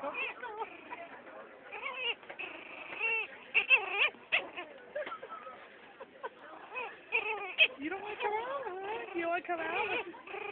Come. You don't want to come out, huh? You want to come out?